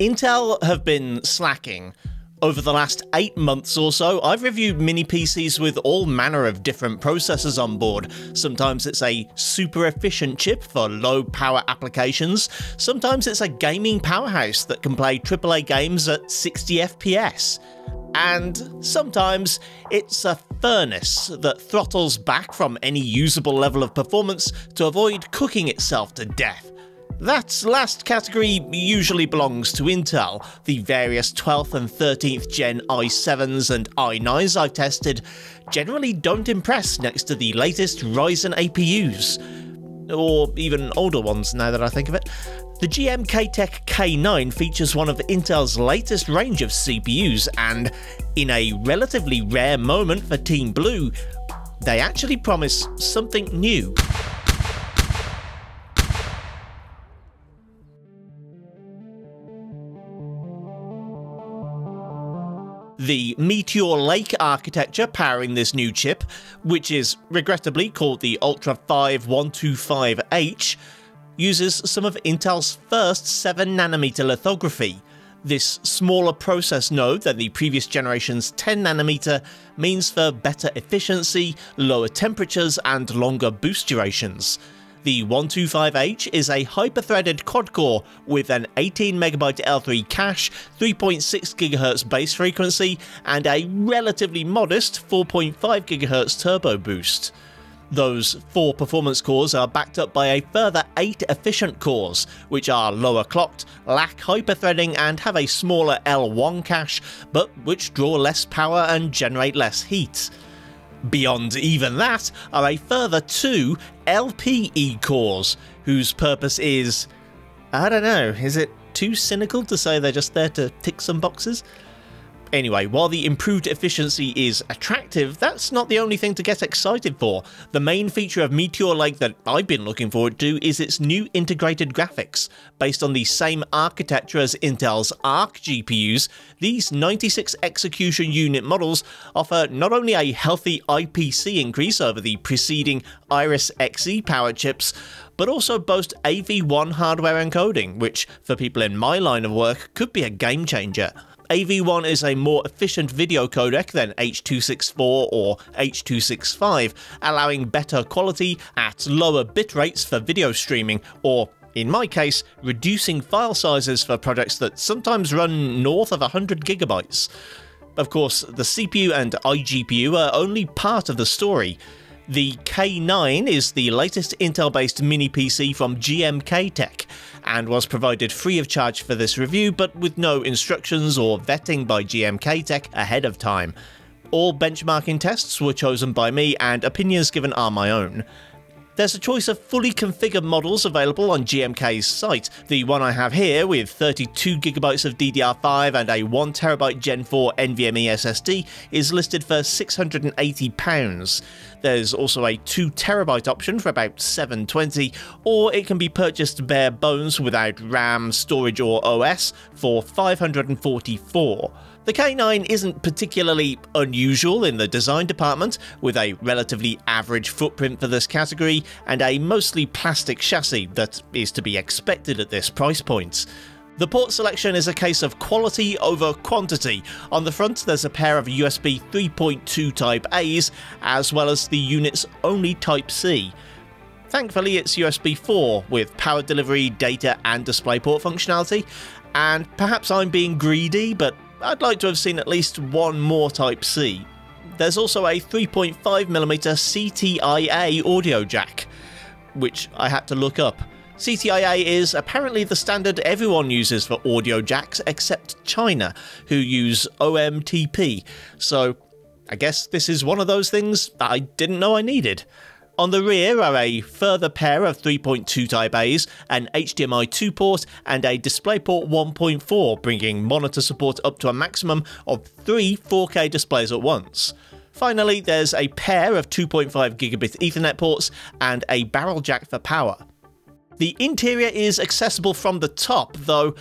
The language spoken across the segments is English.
Intel have been slacking. Over the last 8 months or so, I've reviewed mini PCs with all manner of different processors on board. Sometimes it's a super efficient chip for low power applications, sometimes it's a gaming powerhouse that can play AAA games at 60 FPS. And sometimes it's a furnace that throttles back from any usable level of performance to avoid cooking itself to death. That last category usually belongs to Intel. The various 12th and 13th gen i7s and i9s I've tested generally don't impress next to the latest Ryzen APUs. Or even older ones now that I think of it. The GMKtec K9 features one of Intel's latest range of CPUs, and in a relatively rare moment for Team Blue, they actually promise something new. The Meteor Lake architecture powering this new chip, which is regrettably called the Ultra 5 125H, uses some of Intel's first 7nm lithography. This smaller process node than the previous generation's 10nm means for better efficiency, lower temperatures, and longer boost durations. The 125H is a hyper-threaded quad-core with an 18MB L3 cache, 3.6 GHz base frequency, and a relatively modest 4.5 GHz turbo boost. Those four performance cores are backed up by a further 8 efficient cores, which are lower clocked, lack hyperthreading and have a smaller L1 cache, but which draw less power and generate less heat. Beyond even that are a further two LPE cores, whose purpose is. I don't know, is it too cynical to say they're just there to tick some boxes? Anyway, while the improved efficiency is attractive, that's not the only thing to get excited for. The main feature of Meteor Lake that I've been looking forward to is its new integrated graphics. Based on the same architecture as Intel's Arc GPUs, these 96 execution unit models offer not only a healthy IPC increase over the preceding Iris Xe power chips, but also boast AV1 hardware encoding, which, for people in my line of work, could be a game changer. AV1 is a more efficient video codec than H.264 or H.265, allowing better quality at lower bit rates for video streaming, or in my case, reducing file sizes for projects that sometimes run north of 100 gigabytes. Of course, the CPU and iGPU are only part of the story. The K9 is the latest Intel-based mini PC from GMKtec, and was provided free of charge for this review, but with no instructions or vetting by GMKtec ahead of time. All benchmarking tests were chosen by me, and opinions given are my own. There's a choice of fully configured models available on GMK's site. The one I have here, with 32GB of DDR5 and a 1TB Gen 4 NVMe SSD, is listed for £680. There's also a 2TB option for about £720, or it can be purchased bare bones without RAM, storage or OS for 544 the K9 isn't particularly unusual in the design department, with a relatively average footprint for this category and a mostly plastic chassis that is to be expected at this price point. The port selection is a case of quality over quantity. On the front there's a pair of USB 3.2 Type A's, as well as the unit's only Type C. Thankfully it's USB 4 with power delivery, data and DisplayPort functionality, and perhaps I'm being greedy, but I'd like to have seen at least one more Type C. There's also a 3.5mm CTIA audio jack, which I had to look up. CTIA is apparently the standard everyone uses for audio jacks except China, who use OMTP, so I guess this is one of those things I didn't know I needed. On the rear are a further pair of 3.2 Type A's, an HDMI 2 port, and a DisplayPort 1.4, bringing monitor support up to a maximum of three 4K displays at once. Finally, there's a pair of 2.5 gigabit Ethernet ports and a barrel jack for power. The interior is accessible from the top, though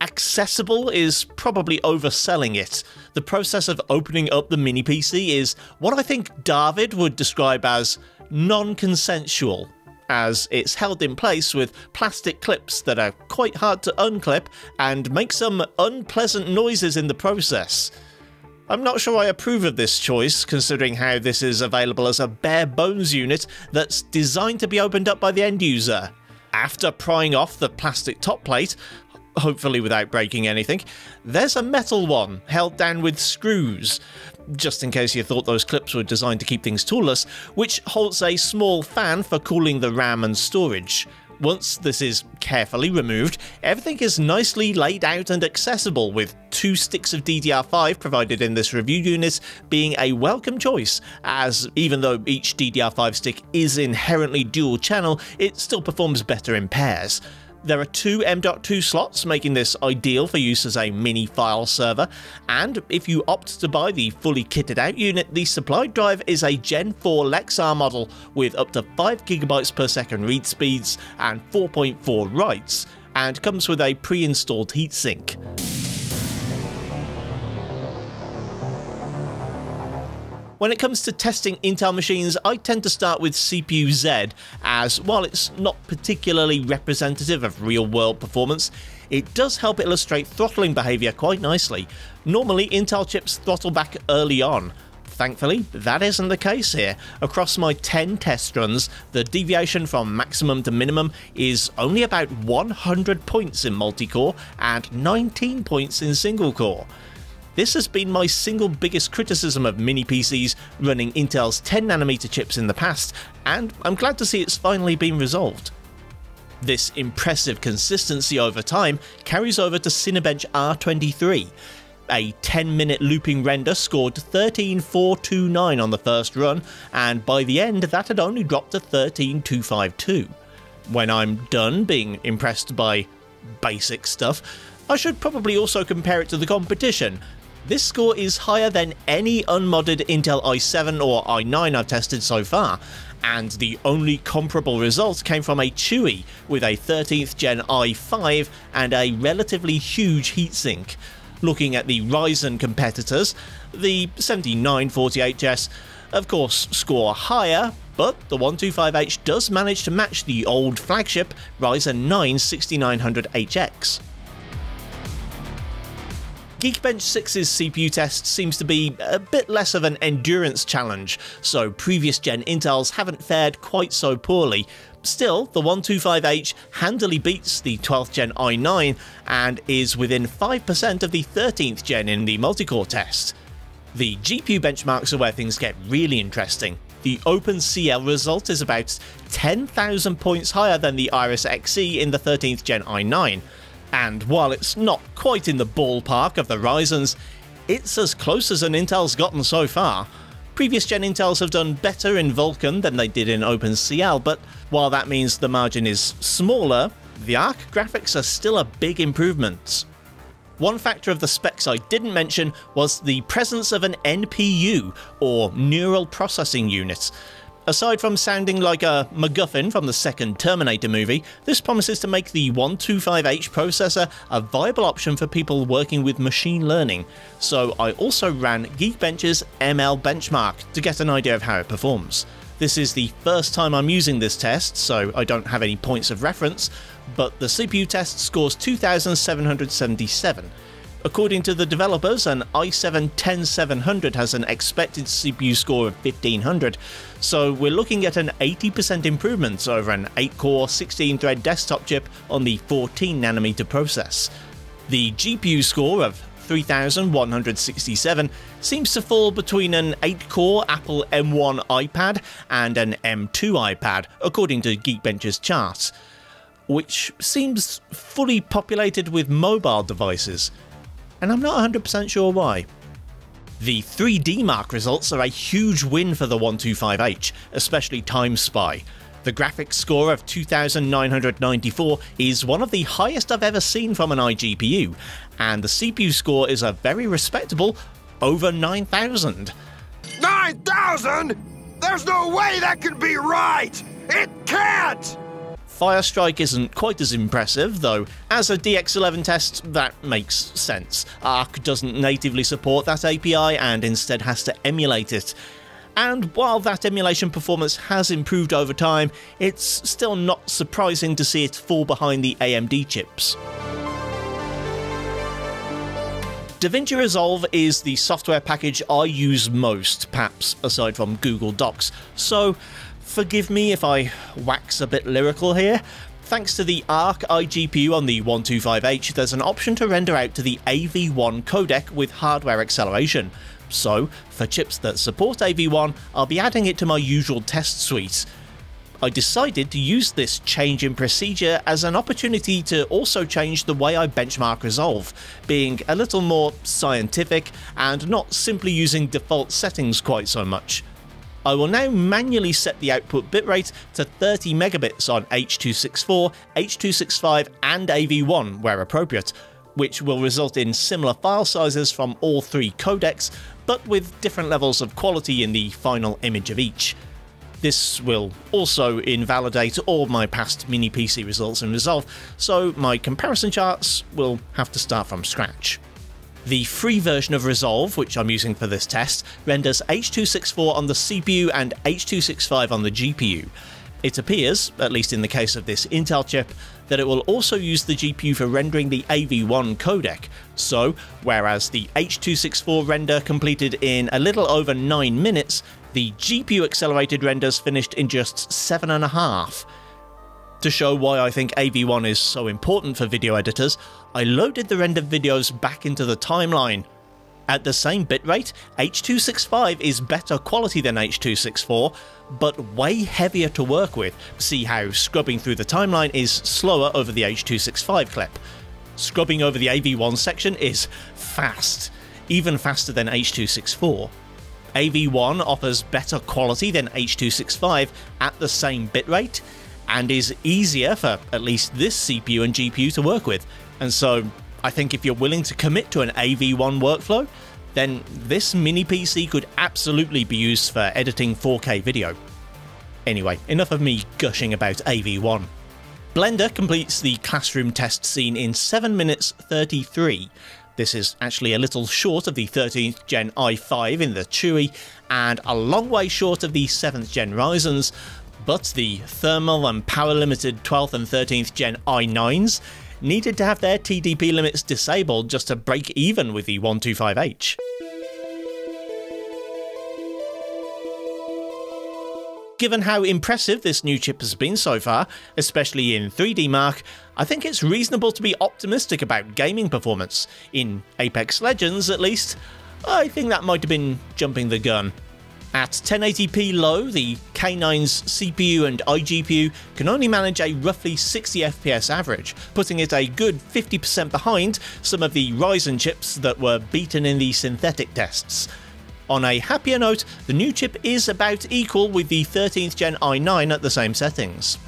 accessible is probably overselling it. The process of opening up the mini PC is what I think David would describe as non consensual. as it's held in place with plastic clips that are quite hard to unclip and make some unpleasant noises in the process. I'm not sure I approve of this choice, considering how this is available as a bare bones unit that's designed to be opened up by the end user. After prying off the plastic top plate, hopefully without breaking anything, there's a metal one held down with screws, just in case you thought those clips were designed to keep things toolless, which holds a small fan for cooling the RAM and storage. Once this is carefully removed, everything is nicely laid out and accessible, with two sticks of DDR5 provided in this review unit being a welcome choice, as even though each DDR5 stick is inherently dual channel, it still performs better in pairs. There are two M.2 slots, making this ideal for use as a mini file server, and if you opt to buy the fully kitted out unit, the supplied drive is a Gen 4 Lexar model with up to 5GB per second read speeds and 4.4 writes, and comes with a pre-installed heatsink. When it comes to testing Intel machines, I tend to start with CPU Z, as while it's not particularly representative of real world performance, it does help illustrate throttling behaviour quite nicely. Normally, Intel chips throttle back early on. Thankfully, that isn't the case here. Across my 10 test runs, the deviation from maximum to minimum is only about 100 points in multi-core and 19 points in single core. This has been my single biggest criticism of mini PCs running Intel's 10nm chips in the past, and I'm glad to see it's finally been resolved. This impressive consistency over time carries over to Cinebench R23. A 10 minute looping render scored 13429 on the first run, and by the end that had only dropped to 13252. When I'm done being impressed by basic stuff, I should probably also compare it to the competition, this score is higher than any unmodded Intel i7 or i9 I've tested so far, and the only comparable result came from a Chuwi with a 13th gen i5 and a relatively huge heatsink. Looking at the Ryzen competitors, the 7940HS of course score higher, but the 125H does manage to match the old flagship Ryzen 9 6900HX. Geekbench 6's CPU test seems to be a bit less of an endurance challenge, so previous gen Intels haven't fared quite so poorly. Still, the 125H handily beats the 12th gen i9 and is within 5% of the 13th gen in the multi-core test. The GPU benchmarks are where things get really interesting. The OpenCL result is about 10,000 points higher than the Iris Xe in the 13th gen i9, and while it's not quite in the ballpark of the Ryzen's, it's as close as an Intel's gotten so far. Previous gen Intels have done better in Vulkan than they did in OpenCL, but while that means the margin is smaller, the ARC graphics are still a big improvement. One factor of the specs I didn't mention was the presence of an NPU, or Neural Processing Unit. Aside from sounding like a MacGuffin from the second Terminator movie, this promises to make the 125H processor a viable option for people working with machine learning, so I also ran Geekbench's ML benchmark to get an idea of how it performs. This is the first time I'm using this test, so I don't have any points of reference, but the CPU test scores 2777, According to the developers, an i7-10700 has an expected CPU score of 1500, so we're looking at an 80% improvement over an 8-core 16-thread desktop chip on the 14nm process. The GPU score of 3167 seems to fall between an 8-core Apple M1 iPad and an M2 iPad, according to Geekbench's charts, which seems fully populated with mobile devices and I'm not 100% sure why. The 3DMark results are a huge win for the 125H, especially Time Spy. The graphics score of 2994 is one of the highest I've ever seen from an iGPU, and the CPU score is a very respectable over 9000. 9000? There's no way that can be right! It can't! Firestrike isn't quite as impressive, though as a DX11 test, that makes sense. Arc doesn't natively support that API and instead has to emulate it. And while that emulation performance has improved over time, it's still not surprising to see it fall behind the AMD chips. DaVinci Resolve is the software package I use most, perhaps aside from Google Docs, so forgive me if I wax a bit lyrical here. Thanks to the Arc iGPU on the 125H, there's an option to render out to the AV1 codec with hardware acceleration. So, for chips that support AV1, I'll be adding it to my usual test suite. I decided to use this change in procedure as an opportunity to also change the way I benchmark Resolve, being a little more scientific and not simply using default settings quite so much. I will now manually set the output bitrate to 30 megabits on H.264, H.265 and AV1 where appropriate, which will result in similar file sizes from all three codecs, but with different levels of quality in the final image of each. This will also invalidate all my past mini PC results in Resolve, so my comparison charts will have to start from scratch. The free version of Resolve, which I'm using for this test, renders H.264 on the CPU and H.265 on the GPU. It appears, at least in the case of this Intel chip, that it will also use the GPU for rendering the AV1 codec. So, whereas the H.264 render completed in a little over 9 minutes, the GPU accelerated renders finished in just 7.5. To show why I think AV1 is so important for video editors, I loaded the rendered videos back into the timeline. At the same bitrate, H.265 is better quality than H.264, but way heavier to work with. See how scrubbing through the timeline is slower over the H.265 clip. Scrubbing over the AV1 section is fast, even faster than H.264. AV1 offers better quality than H.265 at the same bitrate, and is easier for at least this CPU and GPU to work with. And so I think if you're willing to commit to an AV1 workflow, then this mini PC could absolutely be used for editing 4K video. Anyway, enough of me gushing about AV1. Blender completes the classroom test scene in 7 minutes 33. This is actually a little short of the 13th gen i5 in the Chuwi, and a long way short of the 7th gen Ryzen's, but the thermal and power limited 12th and 13th gen i9s needed to have their TDP limits disabled just to break even with the 125H. Given how impressive this new chip has been so far, especially in 3D Mark, I think it's reasonable to be optimistic about gaming performance. In Apex Legends, at least, I think that might have been jumping the gun. At 1080p low, the K9's CPU and iGPU can only manage a roughly 60 FPS average, putting it a good 50% behind some of the Ryzen chips that were beaten in the synthetic tests. On a happier note, the new chip is about equal with the 13th gen i9 at the same settings.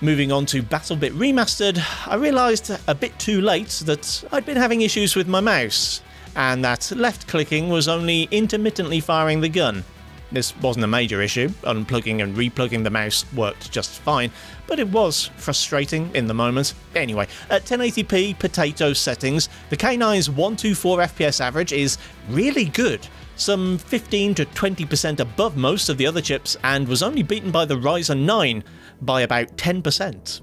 Moving on to BattleBit Remastered, I realised a bit too late that I'd been having issues with my mouse, and that left clicking was only intermittently firing the gun. This wasn't a major issue, unplugging and replugging the mouse worked just fine, but it was frustrating in the moment. Anyway, at 1080p potato settings, the K9's 124 FPS average is really good, some 15 to 20% above most of the other chips, and was only beaten by the Ryzen 9, by about 10%.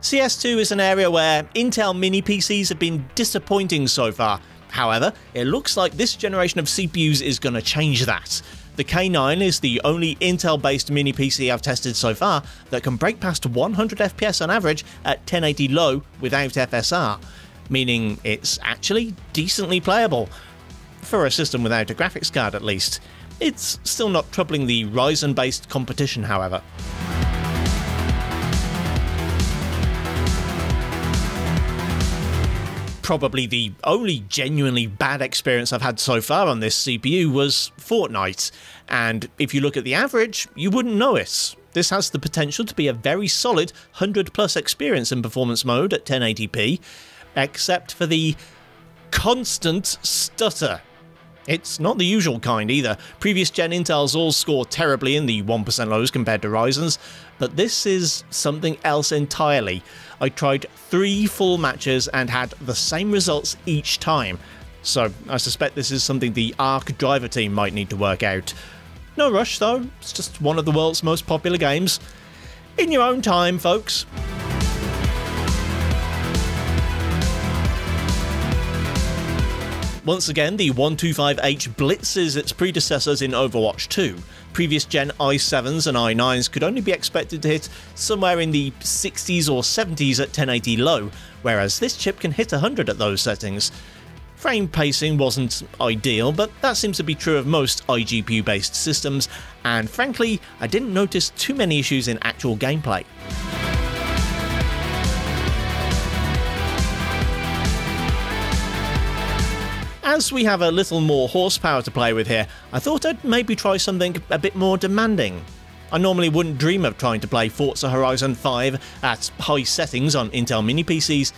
CS2 is an area where Intel mini PCs have been disappointing so far. However, it looks like this generation of CPUs is going to change that. The K9 is the only Intel-based mini PC I've tested so far that can break past 100 FPS on average at 1080 low without FSR, meaning it's actually decently playable, for a system without a graphics card at least. It's still not troubling the Ryzen based competition, however. Probably the only genuinely bad experience I've had so far on this CPU was Fortnite, and if you look at the average, you wouldn't know it. This has the potential to be a very solid 100 plus experience in performance mode at 1080p, except for the constant stutter It's not the usual kind either. Previous gen Intels all score terribly in the 1% lows compared to Ryzen's, but this is something else entirely. I tried three full matches and had the same results each time, so I suspect this is something the ARC driver team might need to work out. No rush though, it's just one of the world's most popular games. In your own time, folks. Once again, the 125H blitzes its predecessors in Overwatch 2. Previous gen i7s and i9s could only be expected to hit somewhere in the 60s or 70s at 1080 low, whereas this chip can hit 100 at those settings. Frame pacing wasn't ideal, but that seems to be true of most iGPU based systems, and frankly, I didn't notice too many issues in actual gameplay. As we have a little more horsepower to play with here, I thought I'd maybe try something a bit more demanding. I normally wouldn't dream of trying to play Forza Horizon 5 at high settings on Intel mini PCs.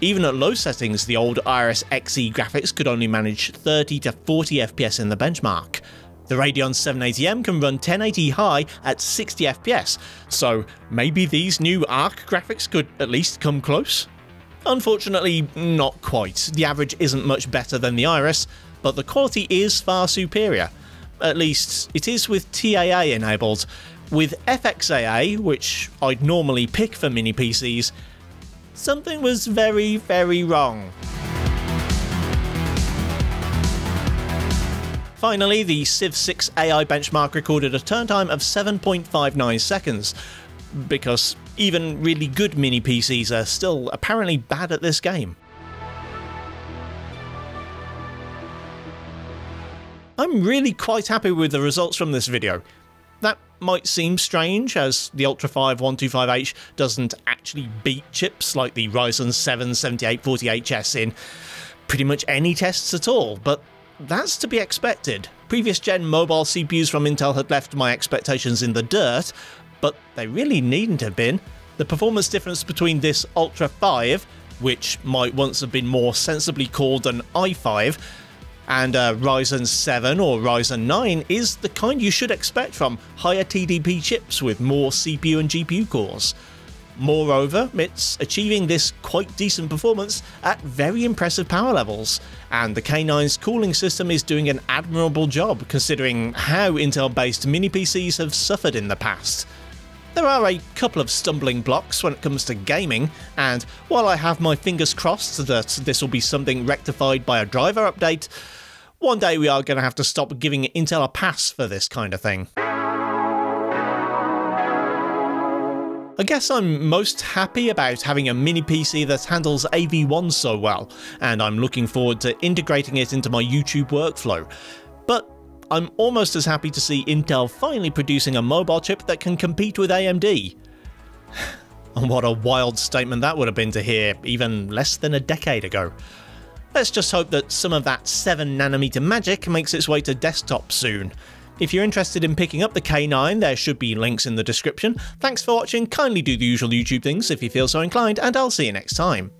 Even at low settings, the old Iris Xe graphics could only manage 30 to 40 FPS in the benchmark. The Radeon 780M can run 1080 high at 60 FPS, so maybe these new ARC graphics could at least come close? Unfortunately, not quite. The average isn't much better than the Iris, but the quality is far superior. At least, it is with TAA enabled. With FXAA, which I'd normally pick for mini PCs, something was very, very wrong. Finally, the Civ 6 AI benchmark recorded a turn time of 7.59 seconds, because even really good mini PCs are still apparently bad at this game. I'm really quite happy with the results from this video. That might seem strange, as the Ultra 5 125H doesn't actually beat chips like the Ryzen 7 7840HS in pretty much any tests at all, but that's to be expected. Previous gen mobile CPUs from Intel had left my expectations in the dirt, but they really needn't have been. The performance difference between this Ultra 5, which might once have been more sensibly called an i5, and a Ryzen 7 or Ryzen 9 is the kind you should expect from higher TDP chips with more CPU and GPU cores. Moreover, it's achieving this quite decent performance at very impressive power levels, and the K9's cooling system is doing an admirable job considering how Intel based mini PCs have suffered in the past. There are a couple of stumbling blocks when it comes to gaming, and while I have my fingers crossed that this will be something rectified by a driver update, one day we are going to have to stop giving Intel a pass for this kind of thing. I guess I'm most happy about having a mini PC that handles AV1 so well, and I'm looking forward to integrating it into my YouTube workflow. But I'm almost as happy to see Intel finally producing a mobile chip that can compete with AMD. and what a wild statement that would have been to hear even less than a decade ago. Let's just hope that some of that 7nm magic makes its way to desktop soon. If you're interested in picking up the K9, there should be links in the description. Thanks for watching, kindly do the usual YouTube things if you feel so inclined, and I'll see you next time.